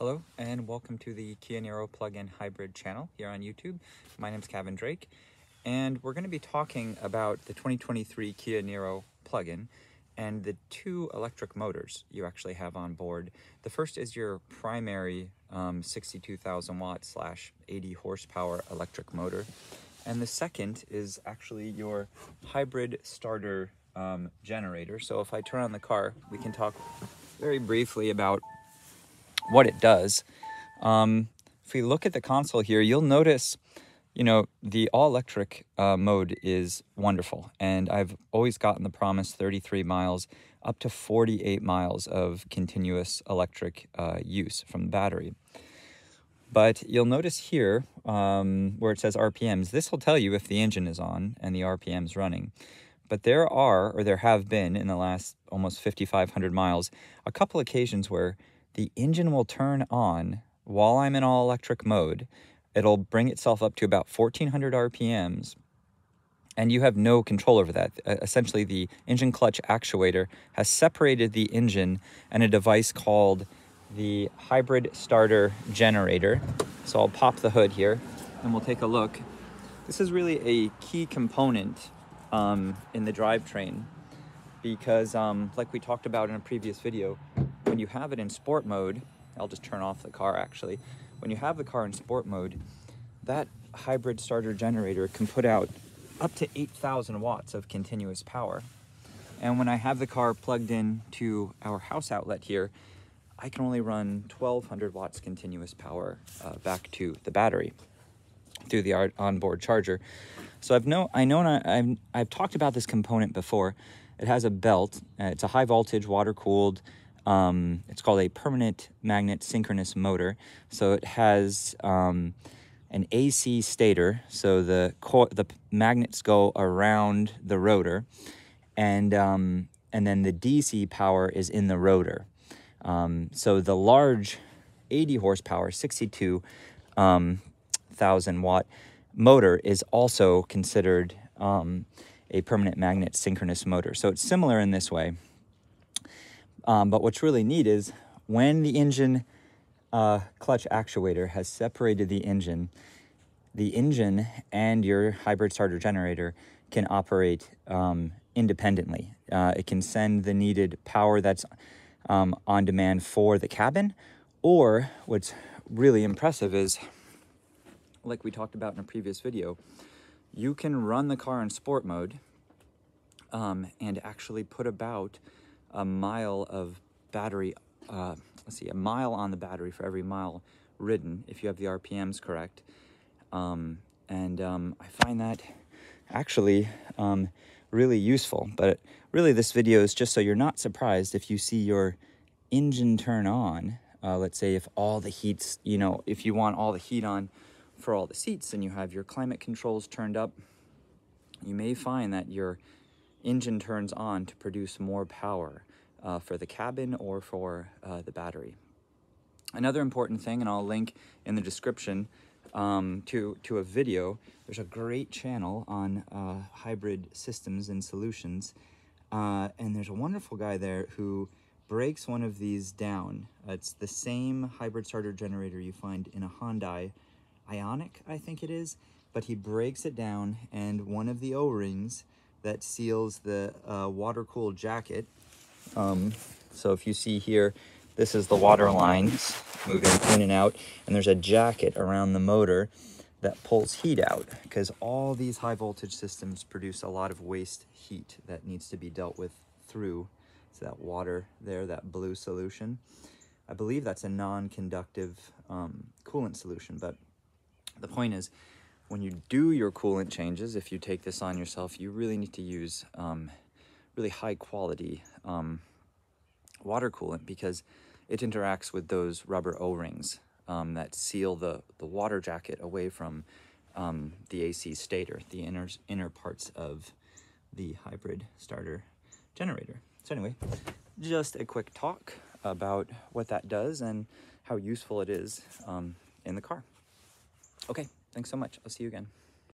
Hello and welcome to the Kia Niro plug-in hybrid channel here on YouTube. My name is Kevin Drake and we're going to be talking about the 2023 Kia Niro plug-in and the two electric motors you actually have on board. The first is your primary um, 62,000 watt slash 80 horsepower electric motor and the second is actually your hybrid starter um, generator. So if I turn on the car, we can talk very briefly about what it does. Um, if we look at the console here, you'll notice, you know, the all-electric uh, mode is wonderful. And I've always gotten the promise 33 miles up to 48 miles of continuous electric uh, use from the battery. But you'll notice here um, where it says RPMs, this will tell you if the engine is on and the RPMs running. But there are, or there have been in the last almost 5,500 miles, a couple occasions where the engine will turn on while I'm in all electric mode. It'll bring itself up to about 1400 RPMs and you have no control over that. essentially, the engine clutch actuator has separated the engine and a device called the hybrid starter generator. So I'll pop the hood here and we'll take a look. This is really a key component um, in the drivetrain because um, like we talked about in a previous video, you have it in sport mode, I'll just turn off the car actually. When you have the car in sport mode, that hybrid starter generator can put out up to 8,000 watts of continuous power. And when I have the car plugged in to our house outlet here, I can only run 1200 watts continuous power uh, back to the battery through the onboard charger. So I've know I know I've I've talked about this component before. It has a belt. Uh, it's a high voltage, water cooled. Um, it's called a permanent magnet synchronous motor. So it has um, an AC stator. So the the magnets go around the rotor, and um, and then the DC power is in the rotor. Um, so the large 80 horsepower, 62 um, thousand watt motor is also considered um, a permanent magnet synchronous motor. So it's similar in this way. Um, but what's really neat is when the engine uh, clutch actuator has separated the engine, the engine and your hybrid starter generator can operate um, independently. Uh, it can send the needed power that's um, on demand for the cabin, or what's really impressive is, like we talked about in a previous video, you can run the car in sport mode um, and actually put about a mile of battery, uh, let's see, a mile on the battery for every mile ridden if you have the RPMs correct. Um, and um, I find that actually um, really useful. But really this video is just so you're not surprised if you see your engine turn on. Uh, let's say if all the heat's, you know, if you want all the heat on for all the seats and you have your climate controls turned up, you may find that your engine turns on to produce more power uh, for the cabin or for uh, the battery. Another important thing, and I'll link in the description um, to, to a video, there's a great channel on uh, hybrid systems and solutions. Uh, and there's a wonderful guy there who breaks one of these down. it's the same hybrid starter generator you find in a Hyundai Ioniq, I think it is, but he breaks it down and one of the O-rings that seals the uh, water-cooled jacket. Um, so if you see here, this is the water lines moving in and out, and there's a jacket around the motor that pulls heat out because all these high voltage systems produce a lot of waste heat that needs to be dealt with through so that water there, that blue solution. I believe that's a non-conductive um, coolant solution, but the point is, when you do your coolant changes, if you take this on yourself, you really need to use um, really high quality um, water coolant because it interacts with those rubber O-rings um, that seal the, the water jacket away from um, the AC stator, the inner, inner parts of the hybrid starter generator. So anyway, just a quick talk about what that does and how useful it is um, in the car. Okay, Thanks so much. I'll see you again.